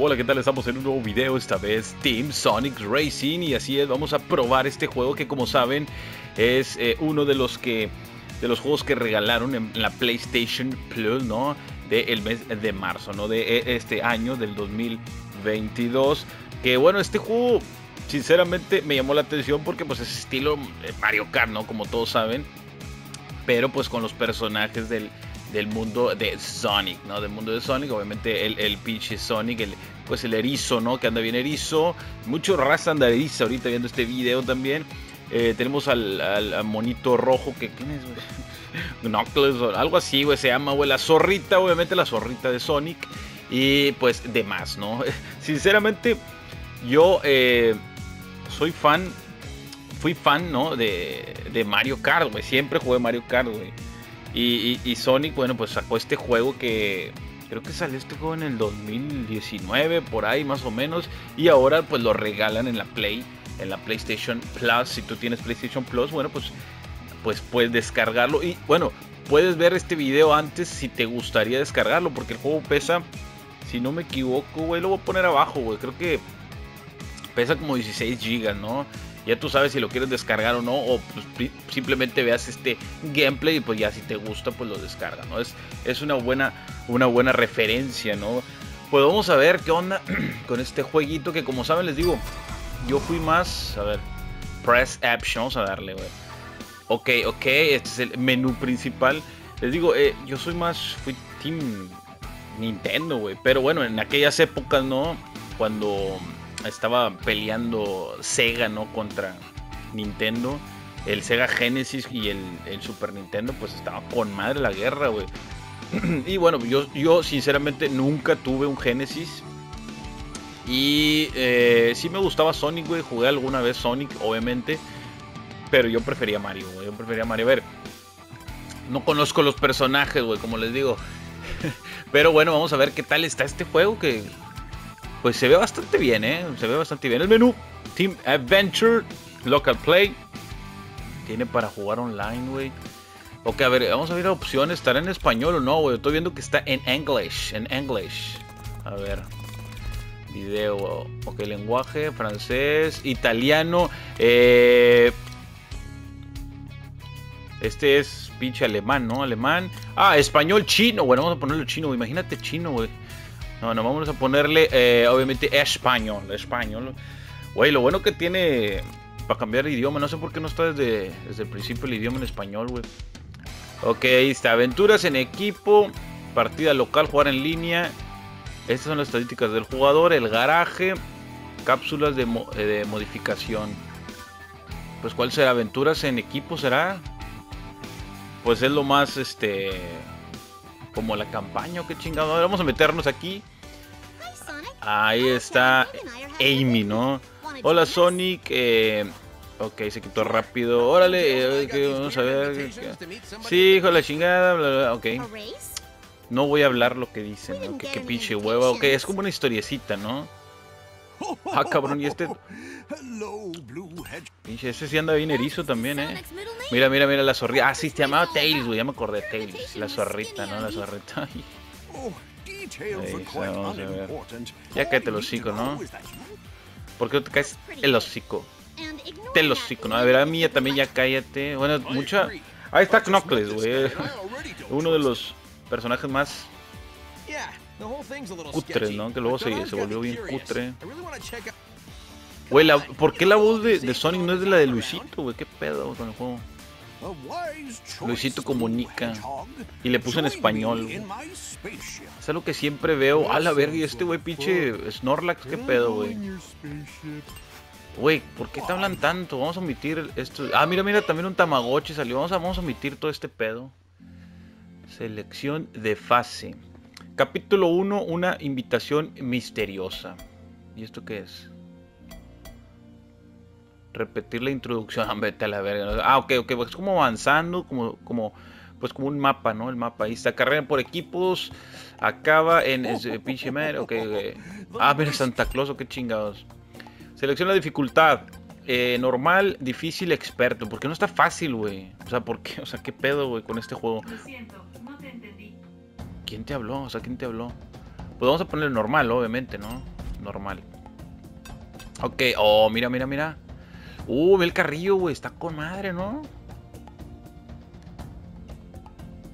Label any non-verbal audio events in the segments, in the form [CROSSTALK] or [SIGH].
Hola, ¿qué tal? Estamos en un nuevo video, esta vez Team Sonic Racing y así es, vamos a probar este juego que como saben es eh, uno de los que de los juegos que regalaron en la PlayStation Plus, ¿no? Del mes de marzo, ¿no? De eh, este año, del 2022. Que bueno, este juego sinceramente me llamó la atención porque pues es estilo Mario Kart, ¿no? Como todos saben. Pero pues con los personajes del, del mundo de Sonic, ¿no? Del mundo de Sonic, obviamente el, el pinche Sonic, el, pues el erizo, ¿no? Que anda bien erizo. Mucho raza anda erizo ahorita viendo este video también. Eh, tenemos al, monito rojo que... ¿Quién es? [LAUGHS] Knuckles o algo así, güey. Se llama, güey. La zorrita, obviamente la zorrita de Sonic. Y pues demás, ¿no? [LAUGHS] Sinceramente, yo eh, soy fan... Fui fan, ¿no? De, de Mario Kart, güey. Siempre jugué Mario Kart, güey. Y, y, Sonic, bueno, pues sacó este juego que creo que salió este juego en el 2019, por ahí más o menos. Y ahora pues lo regalan en la Play en la PlayStation Plus. Si tú tienes PlayStation Plus, bueno, pues, pues puedes descargarlo. Y bueno, puedes ver este video antes si te gustaría descargarlo, porque el juego pesa, si no me equivoco, güey, lo voy a poner abajo, güey. Creo que pesa como 16 GB, ¿no? Ya tú sabes si lo quieres descargar o no, o pues, simplemente veas este gameplay y pues ya si te gusta, pues lo descarga, ¿no? Es, es una, buena, una buena referencia, ¿no? Pues vamos a ver qué onda [CLEARS THROAT] con este jueguito que como saben les digo, yo fui más, a ver, press option, vamos a darle, güey. Ok, ok, este es el menú principal. Les digo, eh, yo soy más, fui Team Nintendo, güey. Pero bueno, en aquellas épocas, ¿no? Cuando estaba peleando Sega, ¿no? Contra Nintendo. El Sega Genesis y el, Super Nintendo, pues estaba con madre la guerra, güey. [CLEARS THROAT] y bueno, yo, yo sinceramente nunca tuve un Genesis. Y eh, sí me gustaba Sonic, güey. Jugué alguna vez Sonic, obviamente. Pero yo prefería Mario, güey. Yo prefería Mario. A ver, no conozco los personajes, güey, como les digo. [LAUGHS] pero bueno, vamos a ver qué tal está este juego que... Pues se ve bastante bien, ¿eh? Se ve bastante bien. El menú, Team Adventure, Local Play. Tiene para jugar online, güey. Ok, a ver, vamos a ver opciones. ¿Estará en español o no, güey? Estoy viendo que está en English. En English. A ver. Video, ok, lenguaje, francés, italiano. Eh, este es pinche alemán, ¿no? Alemán. Ah, español, chino. Bueno, vamos a ponerlo chino, Imagínate chino, güey. No, no, vamos a ponerle, eh, obviamente, español. Español. Güey, lo bueno que tiene para cambiar de idioma. No sé por qué no está desde, desde el principio el idioma en español, güey. Ok, ahí está. Aventuras en equipo. Partida local, jugar en línea. Estas son las estadísticas del jugador, el garaje, cápsulas de, eh, modificación. Pues cuál será, aventuras en equipo será. Pues es lo más, este, como la campaña, qué chingado. vamos a meternos aquí. Ahí está Amy, ¿no? Hola Sonic. Eh, ok, se quitó rápido. Órale, eh, vamos a ver. Sí, hijo de la chingada. Ok. No voy a hablar lo que dicen, ¿no? Que qué pinche hueva. Ok, es como una historiecita, ¿no? Ah, cabrón, y este... Pinche, ese sí anda bien erizo también, ¿eh? Mira, mira, mira la zorrita. Ah, sí, se llamaba Tails, güey. Ya me acordé, Tails. La zorrita, ¿no? La zorrita. [LAUGHS] Ahí vamos a ver. Ya cállate el hocico, ¿no? ¿Por qué no te caes el hocico? Te hocico, ¿no? A ver, a mí también ya cállate. Bueno, mucha... Ahí está Knuckles, güey. Uno de los personajes más cutres, ¿no? Que luego se, se volvió bien cutre. Güey, ¿por qué la voz de, de, Sonic no es de la de Luisito, güey? ¿Qué pedo con el juego? Luisito comunica y le puso en español. Güey. Es algo que siempre veo. A la verga, y este güey pinche Snorlax, ¿qué pedo, güey? Güey, ¿por qué te hablan tanto? Vamos a omitir esto. Ah, mira, mira, también un Tamagotchi salió. Vamos a, vamos a omitir todo este pedo. Selección de fase. Capítulo 1, una invitación misteriosa. ¿Y esto qué es? Repetir la introducción. Ah, [LAUGHS] vete a la verga. Ah, ok, ok. Pues como avanzando, como, como, pues como un mapa, ¿no? El mapa. Ahí está. Carrera por equipos. Acaba en ese pinche madre. Ok, Ah, mira, Santa Claus, qué chingados. Selecciona dificultad. Eh, normal, difícil, experto. Porque no está fácil, güey. O sea, ¿por qué? O sea, ¿qué pedo, güey, con este juego? Lo siento. ¿Quién te habló? O sea, ¿quién te habló? Pues vamos a poner normal, obviamente, ¿no? Normal. Ok, oh, mira, mira, mira. Uh, ve el carrillo, güey. Está con madre, ¿no?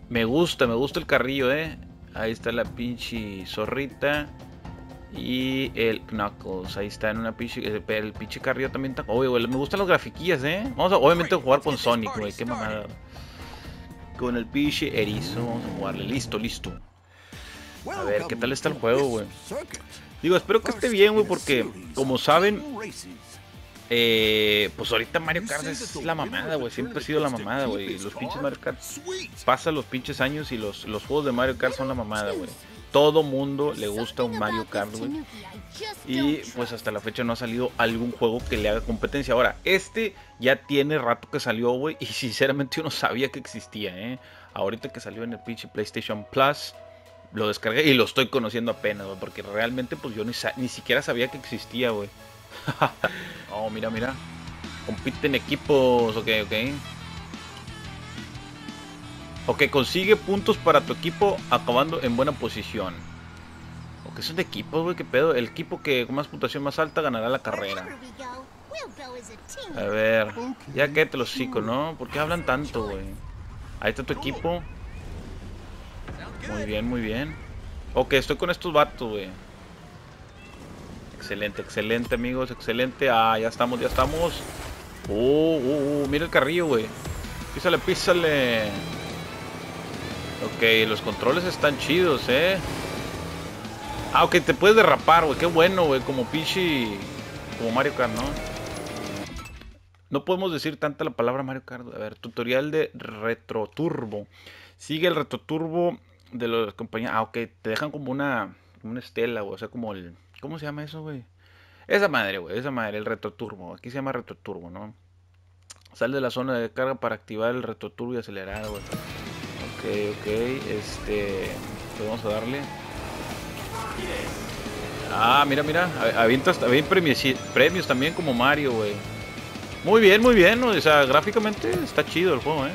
Me gusta, me gusta el carrillo, ¿eh? Ahí está la pinche zorrita. Y el Knuckles, ahí está en una pinche. Eh, el pinche carrillo también está. Oye, güey, me gustan las grafiquillas, ¿eh? Vamos a, obviamente, a jugar con Sonic, güey. Qué mamada. Con el pinche erizo, vamos a jugarle. Listo, listo. A ver, ¿qué tal está el juego, güey? Digo, espero que esté bien, güey, porque, como saben, eh, pues ahorita Mario Kart es la mamada, güey. Siempre ha sido la mamada, güey. Los pinches Mario Kart pasan los pinches años y los, los juegos de Mario Kart son la mamada, güey. Todo mundo le gusta un Mario Kart, güey. Y pues hasta la fecha no ha salido algún juego que le haga competencia. Ahora, este ya tiene rato que salió, güey. Y [LAUGHS] sinceramente yo no sabía que existía, eh. Ahorita que salió en el pinche PlayStation Plus, lo descargué y lo estoy conociendo apenas, güey. Porque realmente pues yo ni, ni siquiera sabía que existía, güey. [LAUGHS] oh, mira, mira. Compiten equipos, ok, ok. Ok, consigue puntos para tu equipo acabando en buena posición. Ok, son de equipos, güey, qué pedo. El equipo que con más puntuación más alta ganará la carrera. A ver, ya que te los cico, ¿no? ¿Por qué hablan tanto, güey? Ahí está tu equipo. Muy bien, muy bien. Ok, estoy con estos vatos, güey. Excelente, excelente, amigos, excelente. Ah, ya estamos, ya estamos. Uh, uh, uh, mira el carrillo, güey. Písale, písale. Ok, los controles están chidos, eh. Ah, te puedes derrapar, güey. Qué bueno, güey. Como Pichi. Como Mario Kart, ¿no? No podemos decir tanta la palabra Mario Kart. A ver, tutorial de Retro Turbo. Sigue el Retro Turbo de las compañías. Ah, ok, te dejan como una, una estela, güey. O sea, como el ¿Cómo se llama eso, güey? Esa madre, güey, esa madre, el retroturbo. Aquí se llama retroturbo, ¿no? Sal de la zona de carga para activar el retroturbo y acelerar, güey. Ok, este... Pues vamos a darle. Ah, mira, mira, también premios, premios también como Mario, güey. Muy bien, muy bien, o sea, gráficamente está chido el juego, ¿eh?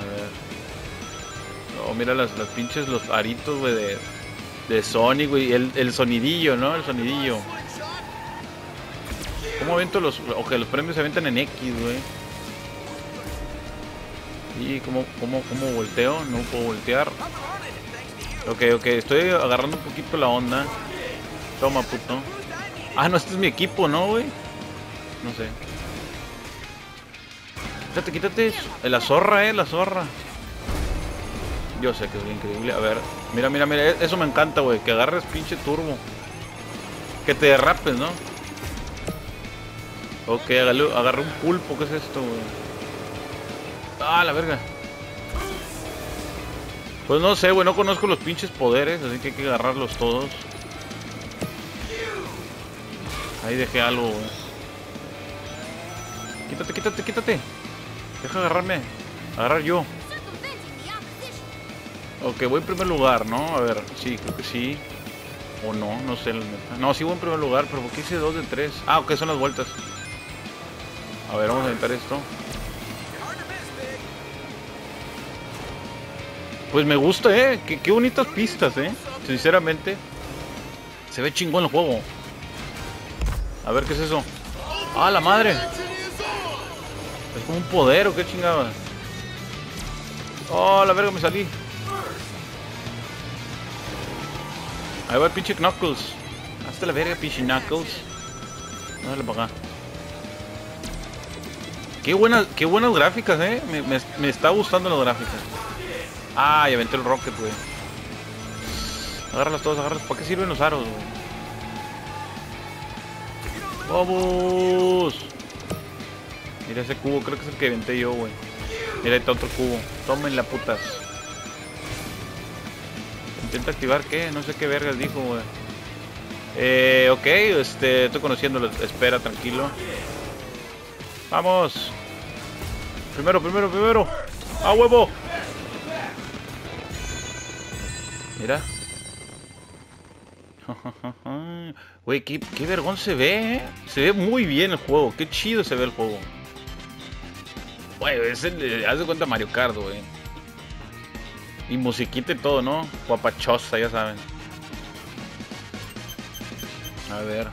A ver. No, mira las, las pinches, los aritos, güey, de, de Sonic, güey. El, el sonidillo, ¿no? El sonidillo. ¿Cómo avento los... O que los premios se aventan en X, güey. Y cómo, cómo, cómo volteo, no puedo voltear. Ok, ok, estoy agarrando un poquito la onda. Toma, puto. Ah, no, este es mi equipo, ¿no, güey? No sé. Quítate, quítate. La zorra, eh, la zorra. Yo sé que es increíble. A ver, mira, mira, mira. E-, eso me encanta, güey. Que agarres pinche turbo. Que te derrapes, ¿no? Ok, agarre un pulpo. ¿Qué es esto, güey? Ah, la verga. Pues no sé, güey. No conozco los pinches poderes. Así que hay que agarrarlos todos. Ahí dejé algo, güey. Quítate, quítate, quítate. Deja agarrarme. Agarrar yo. Ok, voy en primer lugar, ¿no? A ver, sí, creo que sí. O no, no sé. No, sí voy en primer lugar, pero ¿por qué hice dos de tres? Ah, ok, son las vueltas. A ver, vamos a intentar esto. Pues me gusta, ¿eh? Qué, qué bonitas pistas, ¿eh? Sinceramente. Se ve chingón el juego. A ver, ¿qué es eso? ¡Ah, la madre! Es como un poder, ¿o qué chingada? ¡Oh, la verga, me salí! Ahí va el pinche Knuckles. Hasta la verga, pinche Knuckles. Dale para acá. Qué buenas, qué buenas gráficas, eh. Me, me, está gustando las gráficas. Ah, ya aventé el rocket, güey. Agárralas todas, agárralas. ¿Para qué sirven los aros, güey? ¡Vamos! Mira ese cubo, creo que es el que aventé yo, güey. Mira, ahí está otro cubo. Tomen la putas. Intenta activar qué, no sé qué vergas dijo, güey. Eh, ok, este, estoy conociéndolo. Espera, tranquilo. Vamos. Primero, primero, primero. ¡A huevo! Mira. [LAUGHS] Güey, qué, vergón se ve, ¿eh? Se ve muy bien el juego. Qué chido se ve el juego. Güey, es el... Haz de cuenta Mario Kart, güey. Y musiquita y todo, ¿no? Guapachosa, ya saben. A ver.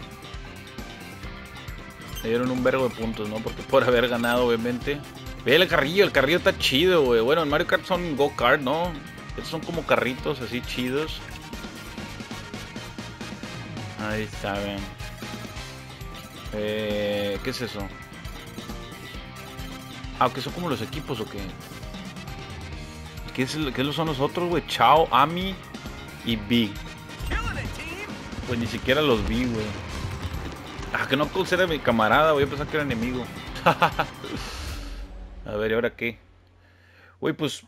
Le dieron un vergo de puntos, ¿no? Porque por haber ganado, obviamente. Ve el carrillo, el carrillo está chido, güey. Bueno, en Mario Kart son go-kart, ¿no? Estos son como carritos así chidos. Ahí está, ven. Eh, ¿Qué es eso? Ah, ¿qué son como los equipos o qué? ¿Qué, es ¿Qué son los otros, güey? Chao, Ami y Big. Pues ni siquiera los vi, güey. Ah, que no era mi camarada, voy a pensar que era enemigo. [LAUGHS] a ver, ¿y ahora qué? Güey, pues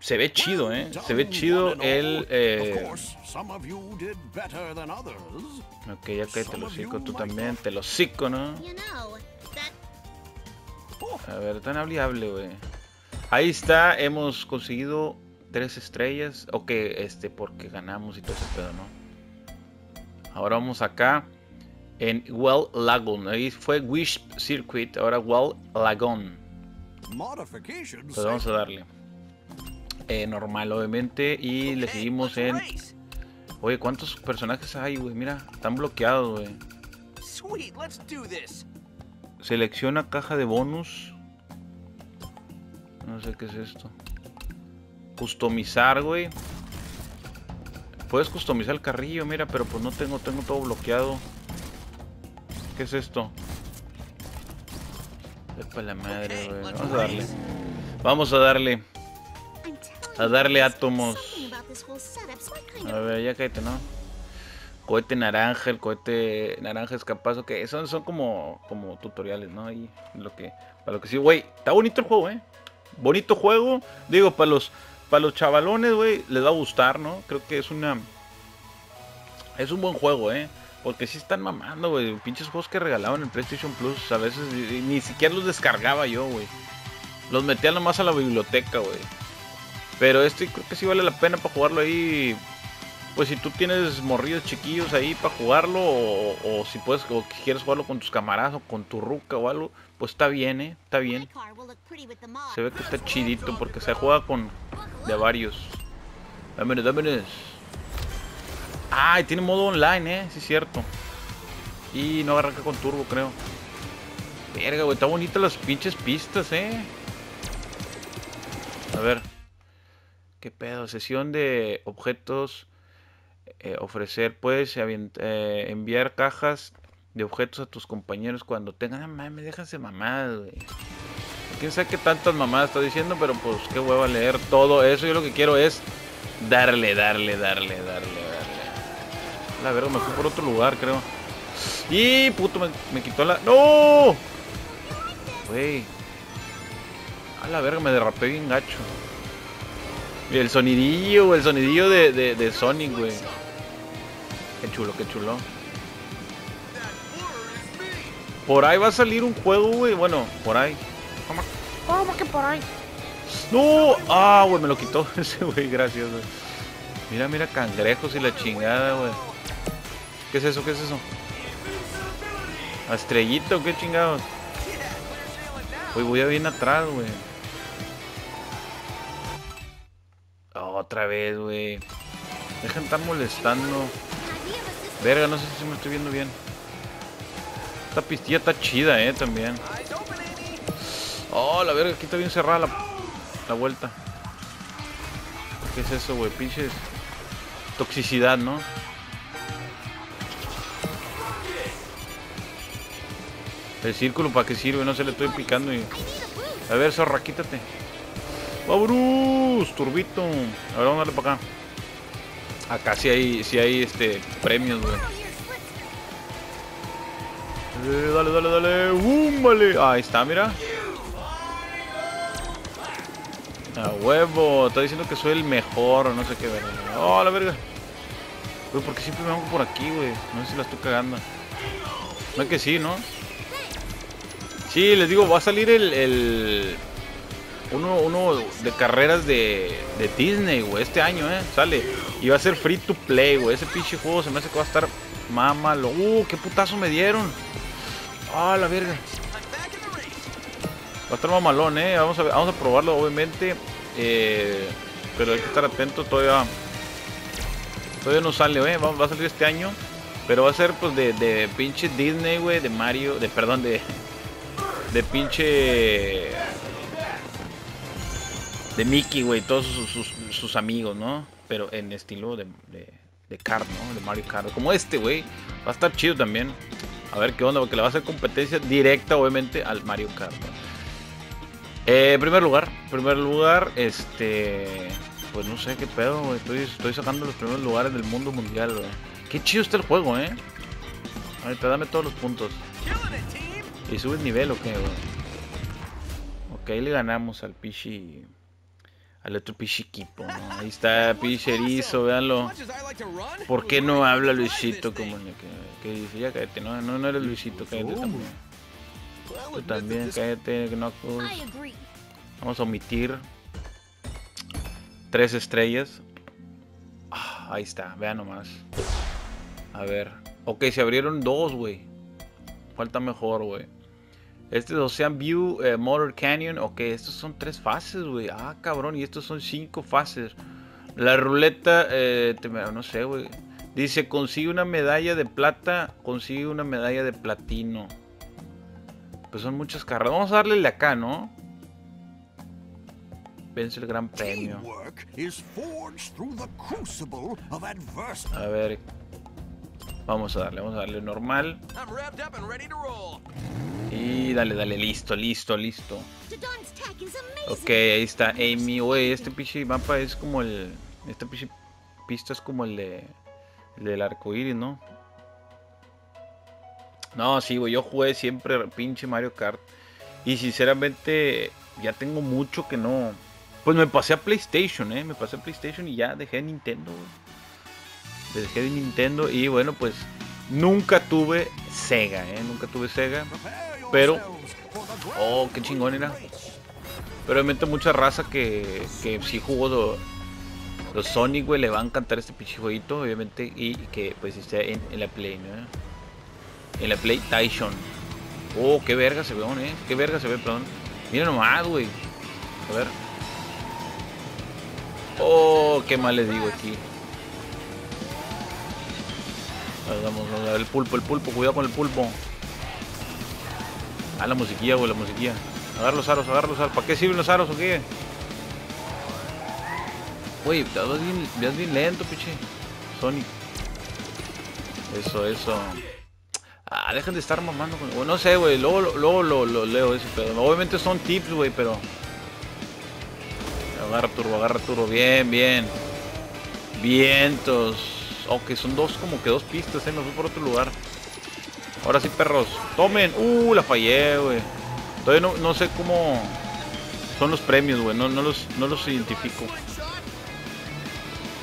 se ve chido, ¿eh? Se ve chido el... Eh... Ok, ya que te lo cico tú también. Te lo cico, ¿no? A ver, tan hable, güey. Ahí está, hemos conseguido tres estrellas. Ok, este, porque ganamos y todo ese pedo, ¿no? Ahora vamos acá en Well Lagoon. Ahí fue Wish Circuit, ahora Well Lagoon. Pues vamos a darle. Eh, normal, obviamente. Y le seguimos en. Oye, ¿cuántos personajes hay, güey? Mira, están bloqueados, güey. Selecciona caja de bonus. No sé qué es esto. Customizar, güey. Puedes customizar el carrillo, mira, pero pues no tengo, tengo todo bloqueado. ¿Qué es esto? Es la madre, güey. Vamos a darle. Vamos a darle. A darle átomos. A ver, ya cállate, ¿no? Cohete naranja, el cohete naranja escapazo, que son, son como, como tutoriales, ¿no? Ahí, lo que, para lo que sí, güey, está bonito el juego, ¿eh? Bonito juego, digo, para los, para los chavalones, güey, les va a gustar, ¿no? Creo que es una, es un buen juego, ¿eh? Porque sí están mamando, güey. Pinches juegos que regalaban en PlayStation Plus. A veces ni siquiera los descargaba yo, güey. Los metía nomás a la biblioteca, güey. Pero este creo que sí vale la pena para jugarlo ahí. Pues si tú tienes morrillos chiquillos ahí para jugarlo, o, si puedes, o quieres jugarlo con tus camaradas o con tu ruca o algo, pues está bien, eh, está bien. Se ve que está chidito porque se juega con de varios. Dámenes, dámenes. Ah, y tiene modo online, eh, sí es cierto. Y no arranca con turbo, creo. Verga, güey, está bonita las pinches pistas, eh. A ver. ¿Qué pedo? Sesión de objetos. Eh, ofrecer. Puedes eh, enviar cajas de objetos a tus compañeros cuando tengan. Ah, me déjense mamadas, güey. Quién sabe qué tantas mamadas está diciendo, pero pues qué hueva leer todo eso. Yo lo que quiero es darle, darle, darle, darle, darle. La verdad, me fui por otro lugar, creo. Y puto, me, me quitó la. ¡No! Güey. A la verga, me derrapé bien gacho. El sonidillo, el sonidillo de, de, de Sonic, güey. Qué chulo, qué chulo. Por ahí va a salir un juego, güey. Bueno, por ahí. ¿Cómo, ¿Cómo que por ahí? ¡No! Ah, güey, me lo quitó [LAUGHS] ese güey, gracias, güey. Mira, mira, cangrejos y la chingada, güey. ¿Qué es eso? ¿Qué es eso? ¿Estrellito? ¿Qué chingados? Güey, voy a bien atrás, güey. Otra vez, güey. Dejen estar molestando. Verga, no sé si me estoy viendo bien. Esta pistilla está chida, eh, también. Oh, la verga, aquí está bien cerrada la, la vuelta. ¿Qué es eso, güey? Pinches toxicidad, ¿no? El círculo para qué sirve, no se le estoy picando y... A ver, zorra, quítate. ¡Vámonos! Turbito. A ver, vamos a darle para acá. Acá sí hay, sí hay este, premios, güey. Eh, dale, dale, dale. ¡Bum! Vale. Ahí está, mira. A huevo. Está diciendo que soy el mejor no sé qué verga. ¡Oh, la verga! Güey, ¿por qué siempre me hago por aquí, güey? No sé si la estoy cagando. No es que sí, ¿no? Sí, les digo, va a salir el uno, uno de carreras de, de Disney, güey, este año, ¿eh? Sale. Y va a ser free to play, güey. Ese pinche juego se me hace que va a estar mamalo. Uh, qué putazo me dieron. Ah, la verga. Va a estar mamalón, ¿eh? Vamos a, vamos a probarlo, obviamente. Eh, pero hay que estar atento. Todavía, todavía no sale, ¿eh? va, a salir este año. Pero va a ser pues de, de pinche Disney, güey, de Mario, de perdón, de de pinche de Mickey, güey, todos sus, sus, amigos, ¿no? Pero en estilo de, de, de Kart, ¿no? De Mario Kart. Como este, güey. Va a estar chido también. A ver qué onda, porque le va a hacer competencia directa, obviamente, al Mario Kart. Eh, primer lugar, primer lugar, este. Pues no sé qué pedo, güey. Estoy, estoy sacando los primeros lugares del mundo mundial, güey. Qué chido está el juego, eh. Ahorita dame todos los puntos. ¿Y sube el nivel o qué? Ok, le ganamos al pichi. Al otro pichi equipo, ¿no? Ahí está pichi erizo, véanlo. ¿Por qué no habla Luisito como que, que dice? Ya cállate, no, no, no eres Luisito, cállate también. Tú también, cállate, Knuckles. Vamos a omitir. Tres estrellas. Ah, ahí está, vean nomás. A ver. Ok, se abrieron dos, güey. Falta mejor, güey. Este es Ocean View, eh, Motor Canyon. Ok, estos son tres fases, güey. Ah, cabrón. Y estos son cinco fases. La ruleta, eh, te, no sé, güey. Dice, consigue una medalla de plata, consigue una medalla de platino. Pues son muchas carreras. Vamos a darle acá, ¿no? Vence el gran premio. A ver. Vamos a darle, vamos a darle normal. Y dale, dale, listo, listo, listo. Ok, ahí está Amy. Güey, este pinche mapa es como el. Este pinche pista es como el de. El del arco iris, ¿no? No, sí, güey, yo jugué siempre pinche Mario Kart. Y sinceramente, ya tengo mucho que no. Pues me pasé a PlayStation, ¿eh? Me pasé a PlayStation y ya dejé Nintendo, Dejé de Nintendo y bueno, pues nunca tuve Sega, ¿eh? Nunca tuve Sega. Pero, oh, qué chingón era. Pero obviamente mucha raza que, que sí jugó los Sonic, güey, le va a encantar este pinche obviamente. Y que pues esté en, en la Play, ¿no? En la PlayStation. Oh, qué verga se ve, ¿eh? Qué verga se ve, perdón. Mira nomás, güey. A ver. Oh, qué mal les digo aquí. El pulpo, el pulpo, cuidado con el pulpo. Ah, la musiquilla, güey, la musiquilla. Agarra los aros, agarra los aros. ¿Para qué sirven los aros o qué? Güey, vas bien, lento, piche. Sonic. Eso, eso. Ah, dejen de estar mamando no sé, güey. Luego, luego lo, lo, leo ese pedo. Obviamente son tips, güey, pero... Agarra turbo, agarra turbo. Bien, bien. Vientos. Ok, son dos, como que dos pistas, eh. Me fui por otro lugar. Ahora sí, perros. Tomen. Uh, la fallé, güey. Todavía no, no, sé cómo son los premios, güey. No, no, los, no los identifico.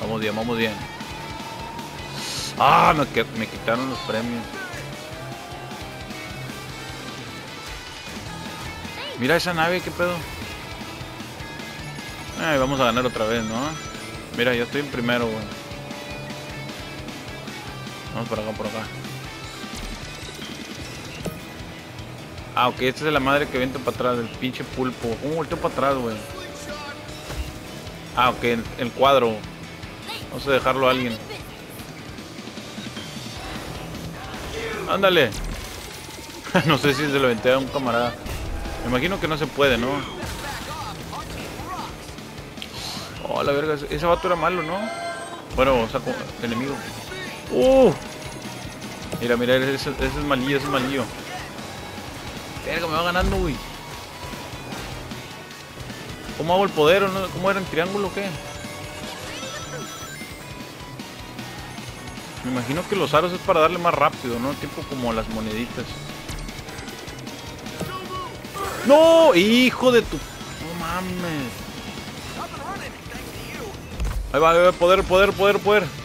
Vamos bien, vamos bien. Ah, me, me quitaron los premios. Mira esa nave, qué pedo. Ay, vamos a ganar otra vez, ¿no? Mira, yo estoy en primero, güey. Vamos por acá, por acá. Ah, ok, esta es la madre que viene para atrás, el pinche pulpo. ¿Cómo volteó para atrás, güey? Ah, ok, el, cuadro. Vamos a dejarlo a alguien. Ándale. [LAUGHS] no sé si se lo venté a un camarada. Me imagino que no se puede, ¿no? Oh, la verga. Ese vato era malo, ¿no? Bueno, saco enemigo. ¡Uh! Mira, mira, ese, es malillo, ese es malillo. Verga, me va ganando, güey. ¿Cómo hago el poder? ¿Cómo era en triángulo o qué? Me imagino que los aros es para darle más rápido, ¿no? Tipo como las moneditas. ¡No! ¡Hijo de tu... No mames. Ahí va, ahí va, poder, poder, poder, poder.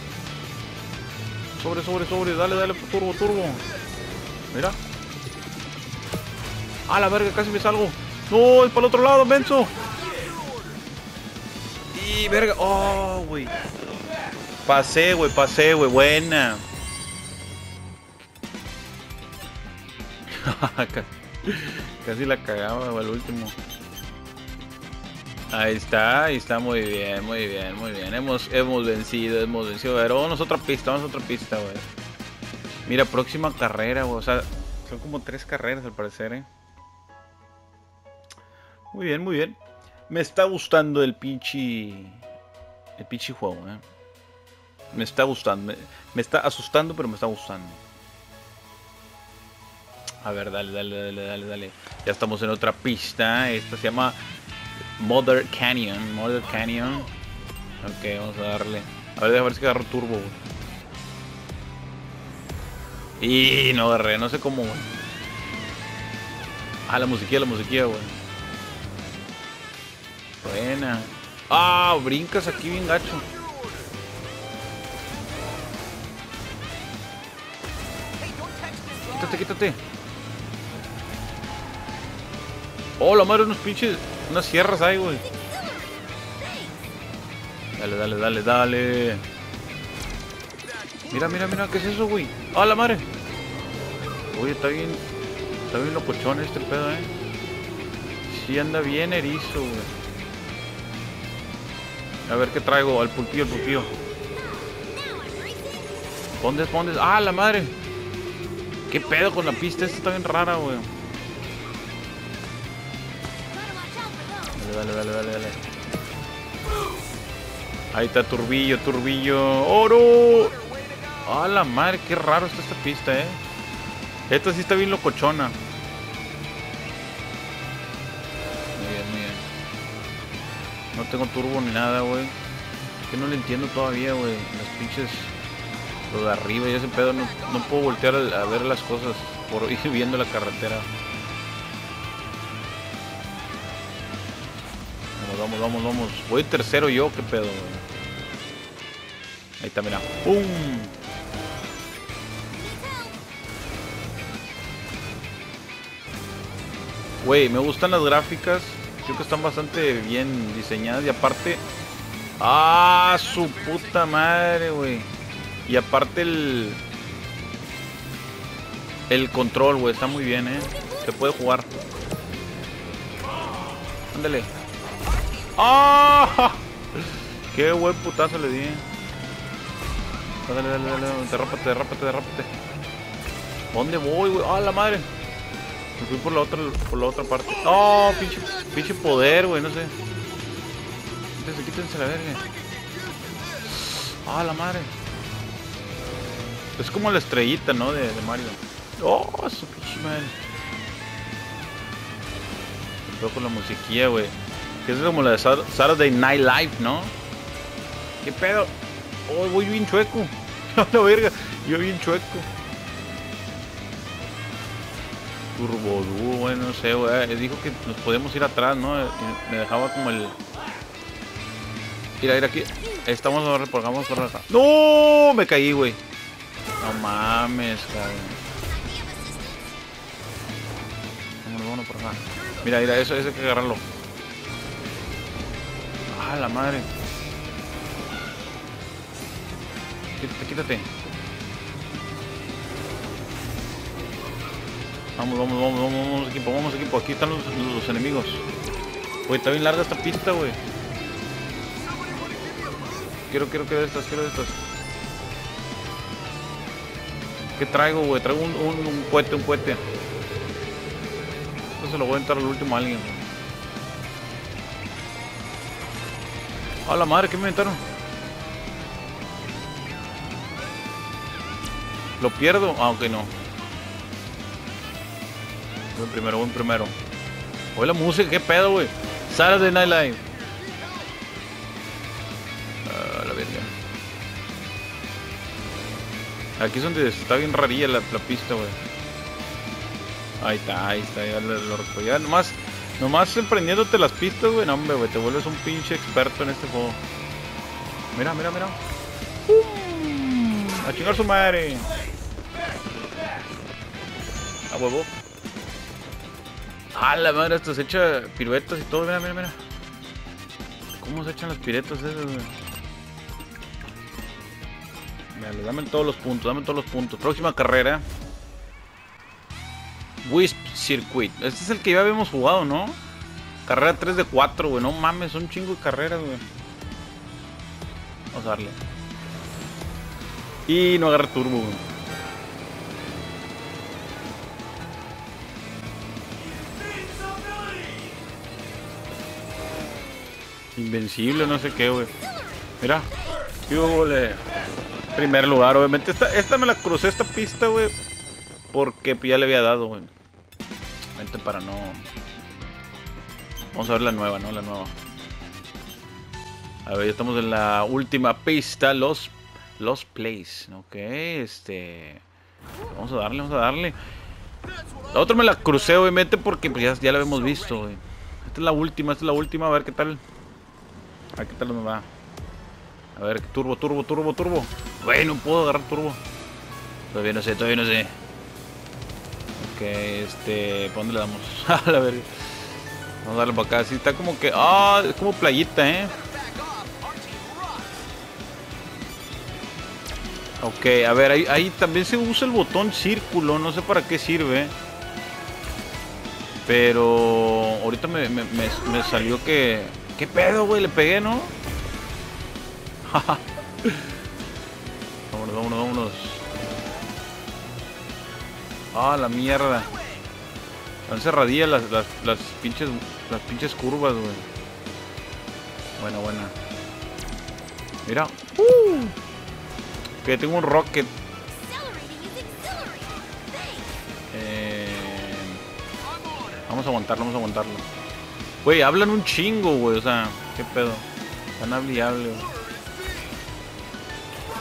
Sobre, sobre, sobre. Dale, dale, turbo, turbo. Mira. A la verga, casi me salgo. No, es para el otro lado, menso. Y verga. Oh, güey. Pasé, güey, pasé, güey. Buena. [LAUGHS] Casi la cagaba, al último. Ahí está, ahí está, muy bien, muy bien, muy bien. Hemos, hemos vencido, hemos vencido. A ver, vamos a otra pista, vamos a otra pista, güey. Mira, próxima carrera, güey. O sea, son como tres carreras al parecer, eh. Muy bien, muy bien. Me está gustando el pinche. El pinche juego, eh. Me está gustando. Me, me está asustando, pero me está gustando. A ver, dale, dale, dale, dale, dale. Ya estamos en otra pista. Esta se llama Mother Canyon. Mother Canyon. Ok, vamos a darle. A ver, a ver si agarro turbo. Y no agarré, no sé cómo, güey. Ah, la musiquilla, la musiquilla, güey. Buena. Ah, brincas aquí bien gacho. Quítate, quítate. Oh, la madre, unos pinches. Unas sierras ahí, güey. Dale, dale, dale, dale. Mira, mira, mira, ¿qué es eso, güey? ¡Ah, la madre! Oye, está bien. Está bien locochón este pedo, eh. Sí, anda bien erizo, güey. A ver qué traigo. Al pulpillo, al pulpillo. ¿Dónde ¿Dónde ¡Ah, la madre! ¿Qué pedo con la pista? Esta está bien rara, güey. Dale, dale, dale, dale, Ahí está Turbillo, Turbillo. ¡Oro! ¡Ah, la madre! Qué raro está esta pista, eh. Esta sí está bien locochona. Muy bien, muy bien. No tengo turbo ni nada, güey. Es que no le entiendo todavía, güey. Las pinches. Lo de arriba y ese pedo. No, no puedo voltear a, a ver las cosas por ir [LAUGHS] viendo la carretera. Vamos, vamos, vamos. Voy tercero yo, qué pedo. Ahí está, mira. ¡Pum! Güey, me gustan las gráficas. Creo que están bastante bien diseñadas. Y aparte... ¡Ah! Su puta madre, güey. Y aparte el... El control, güey. Está muy bien, ¿eh? Se puede jugar. Ándale. ¡Ah! ¡Qué buen putazo le di! Dale, dale, dale, derrápate, derrápate, derrápate. ¿Dónde voy, güey? ¡Ah, la madre! Me fui por la otra, por la otra parte. ¡Oh, pinche, pinche poder, güey! No sé. Quítense, quítense la verga. ¡Ah, la madre! Es como la estrellita, ¿no? De, de Mario. ¡Oh, su pinche madre! Me con la musiquilla, güey. Que es como la de Saturday Night Live, ¿no? ¿Qué pedo? Oh, voy bien chueco. [LAUGHS] la verga, yo bien chueco. Turbo bueno, no sé, güey. Dijo que nos podíamos ir atrás, ¿no? Me dejaba como el. Mira, mira aquí. Estamos vamos por acá. ¡No! Me caí, güey. No mames, cabrón. Vámonos, vámonos por acá. Mira, mira, eso, eso hay que agarrarlo. Ah, la madre. Quítate, quítate. Vamos, vamos, vamos, vamos, vamos, equipo, vamos, equipo. Aquí están los, enemigos. Güey, está bien larga esta pista, güey. Quiero, quiero, quiero de estas, quiero de estas. ¿Qué traigo, güey? Traigo un, un, un cohete, un cohete. Esto se lo voy a entrar al último a alguien. A la madre, ¿qué me inventaron? ¿Lo pierdo? Ah, ok, no. Buen primero, buen primero. Oye la música, qué pedo, güey. Saturday Night Live. Ah, la verga. Aquí es donde está bien rarilla la, la pista, güey. Ahí está, ahí está, ya lo, lo Ya nomás Nomás emprendiéndote las pistas, güey. No, hombre, güey. Te vuelves un pinche experto en este juego. Mira, mira, mira. a chingar su madre. A huevo. A la madre, esto se echa piruetas y todo. Mira, mira, mira. ¿Cómo se echan las piruetas esas, güey? Dale, dame todos los puntos, dame todos los puntos. Próxima carrera. Wisp Circuit. Este es el que ya habíamos jugado, ¿no? Carrera 3 de 4, güey. No mames, son chingo de carreras, güey. Vamos a darle. Y no agarra turbo, güey. Invencible, no sé qué, güey. Mira. le Primer lugar, obviamente. Esta, esta me la crucé, esta pista, güey. Porque ya le había dado, güey. Para no... Vamos a ver la nueva, ¿no? La nueva. A ver, ya estamos en la última pista. Los... Los plays. Ok, este... Vamos a darle, vamos a darle. La otra me la crucé, obviamente, porque pues, ya, ya la habíamos visto. Esta es la última, esta es la última. A ver qué tal. A ver qué tal nos va. A ver, turbo, turbo, turbo, turbo. Güey, no puedo agarrar turbo. Todavía no sé, todavía no sé. Ok, este... ¿Para dónde le damos? [LAUGHS] a la verga. Vamos a darle para acá. Sí, está como que... Ah, es como playita, ¿eh? Ok, a ver, ahí, ahí también se usa el botón círculo. No sé para qué sirve. Pero... Ahorita me, me, salió que... ¿Qué pedo, güey? Le pegué, ¿no? [LAUGHS] vámonos, vámonos, vámonos. Ah, la mierda. Están cerradillas las, las, pinches las pinches curvas, güey. Buena, buena. Mira. Que tengo un rocket. Eh, vamos a aguantarlo, vamos a aguantarlo. Güey, hablan un chingo, güey. O sea, qué pedo. Tan hablable.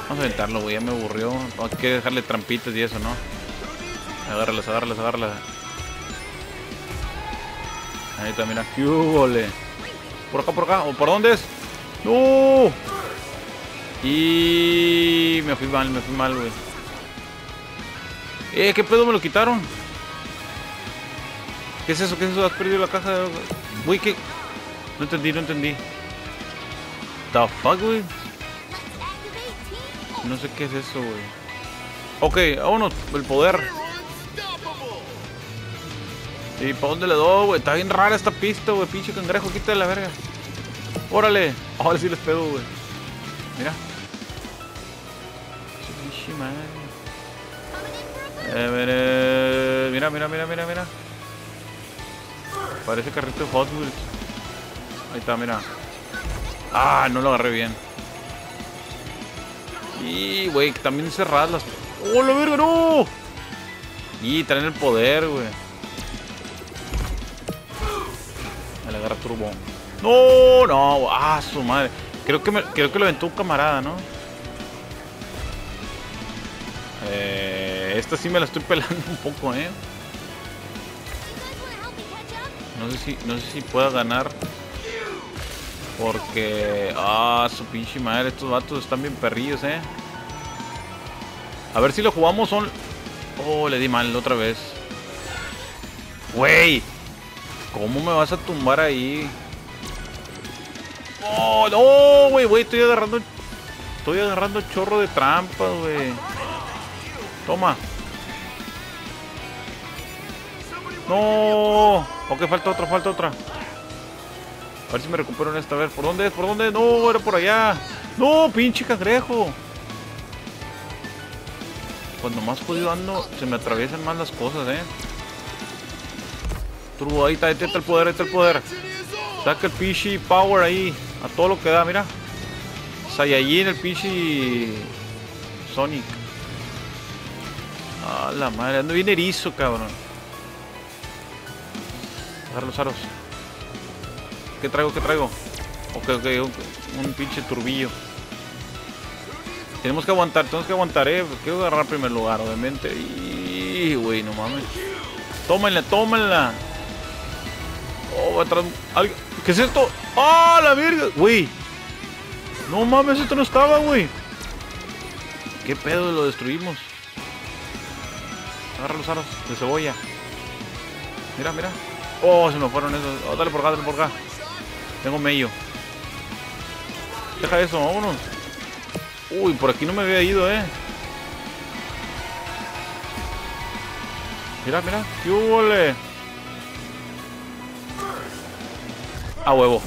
Vamos a aventarlo, güey. Ya me aburrió. Hay que dejarle trampitas y eso, ¿no? Agárralas, agárralas, agárralas. Ahí está, mira. ¡Qué Por acá, por acá. ¿O por dónde es? ¡No! Y me fui mal, me fui mal, güey. Eh, ¿qué pedo me lo quitaron? ¿Qué es eso? ¿Qué es eso? ¿Has perdido la caja? Güey, ¿qué? No entendí, no entendí. The fuck, güey. No sé qué es eso, güey. Ok, vámonos, el poder. ¿Y para dónde le doy, güey? Está bien rara esta pista, güey. Pinche cangrejo, quita la verga. Órale. Ahora sí les pego, güey. Mira. Eh, mira, mira, mira, mira, mira. Parece carrito de Hot Wheels. Ahí está, mira. Ah, no lo agarré bien. Y, güey, también cerradas las... ¡Oh, la verga, no! Y traen el poder, güey. No, no, ah, su madre. Creo que, me, creo que lo aventó un camarada, ¿no? Eh, esta sí me la estoy pelando un poco, ¿eh? No sé si, no sé si pueda ganar. Porque... Ah, su pinche madre. Estos vatos están bien perrillos, eh. A ver si lo jugamos. Oh, le di mal otra vez. Güey. ¿Cómo me vas a tumbar ahí? Oh, no, güey, güey. Estoy agarrando... Estoy agarrando chorro de trampas, güey. Toma. No. Ok, falta otra, falta otra. A ver si me recupero en esta. A ver, ¿por dónde es? ¿Por dónde? No, era por allá. No, pinche cangrejo. Cuando más jodido ando, se me atraviesan más las cosas, eh. Turbo, ahí está, ahí está el poder, ahí está el poder. Saca el pinche power ahí. A todo lo que da, mira. en el pinche Sonic. A la madre, ando bien erizo, cabrón. Agarra los aros. ¿Qué traigo? ¿Qué traigo? Ok, ok, un, pinche turbillo. Tenemos que aguantar, tenemos que aguantar, eh. Quiero agarrar primer lugar, obviamente. Y, güey, no mames. Tómenla, tómenla. Oh, atrás. ¿Qué es esto? ¡Ah, la verga! Güey. No mames, esto no estaba, güey. ¿Qué pedo? Lo destruimos. Agarra los aros de cebolla. Mira, mira. Oh, se me fueron esos. Oh, dale por acá, dale por acá. Tengo medio. Deja eso, vámonos. Uy, por aquí no me había ido, eh. Mira, mira. ¡Qué A huevo.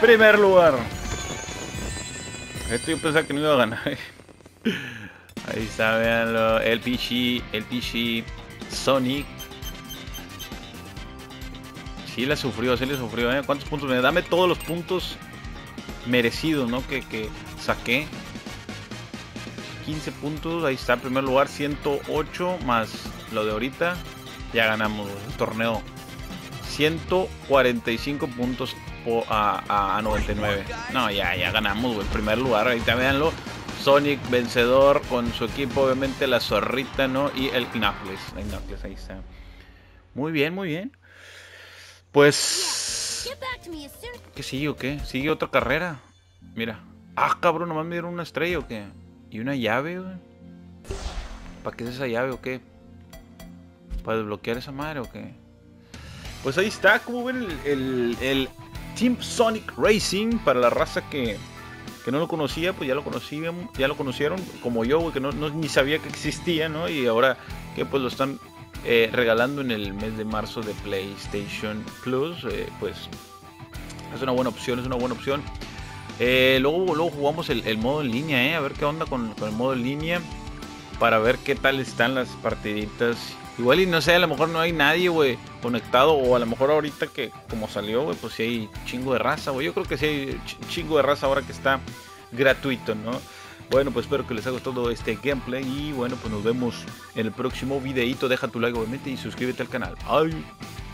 Primer lugar. Este yo pensaba que no iba a ganar. [LAUGHS] Ahí está, veanlo. El Pichi, el Pichi Sonic. Sí la sufrió, sí le sufrió. ¿eh? ¿Cuántos puntos me Dame todos los puntos merecidos, ¿no? Que, que saqué. 15 puntos, ahí está, primer lugar, 108 más lo de ahorita. Ya ganamos el torneo. 145 puntos a, 99. No, ya, ya ganamos, el primer lugar, ahorita véanlo. Sonic vencedor con su equipo, obviamente la zorrita, ¿no? Y el Knuckles. El Knuckles, ahí está. Muy bien, muy bien. Pues... ¿Qué sigue o qué? ¿Sigue otra carrera? Mira. Ah, cabrón, nomás me dieron una estrella o qué. ¿Y una llave, güey? ¿Para qué es esa llave o qué? ¿Para desbloquear esa madre o qué? Pues ahí está, como ven el, el, Team Sonic Racing para la raza que, que no lo conocía, pues ya lo conocían, ya lo conocieron, como yo, que no, ni sabía que existía, ¿no? Y ahora que pues lo están eh, regalando en el mes de marzo de PlayStation Plus, eh, pues es una buena opción, es una buena opción. Eh, luego, luego jugamos el, modo en línea, ¿eh? A ver qué onda con, el modo en línea. Para ver qué tal están las partiditas. Igual y no sé, a lo mejor no hay nadie, güey, conectado. O a lo mejor ahorita que como salió, güey, pues sí hay chingo de raza, güey. Yo creo que sí hay chingo de raza ahora que está gratuito, ¿no? Bueno, pues espero que les haya gustado este gameplay. Y bueno, pues nos vemos en el próximo videito. Deja tu like, obviamente, y suscríbete al canal. Bye.